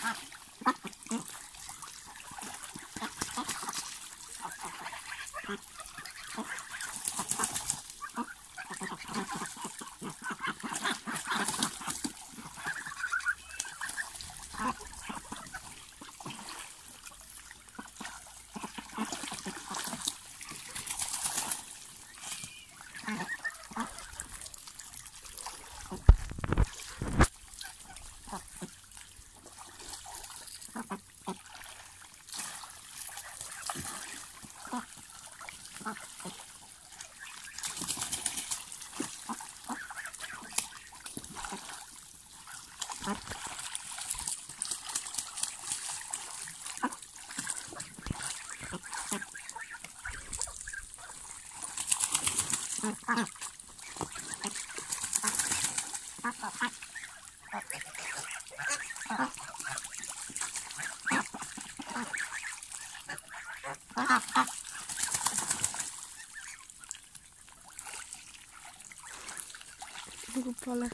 あ Cukup boleh.